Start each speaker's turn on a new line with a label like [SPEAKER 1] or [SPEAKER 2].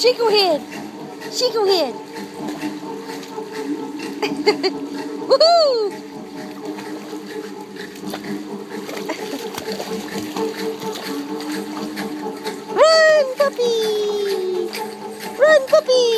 [SPEAKER 1] Your head. Your head. Woohoo! Run, puppy! Run, puppy!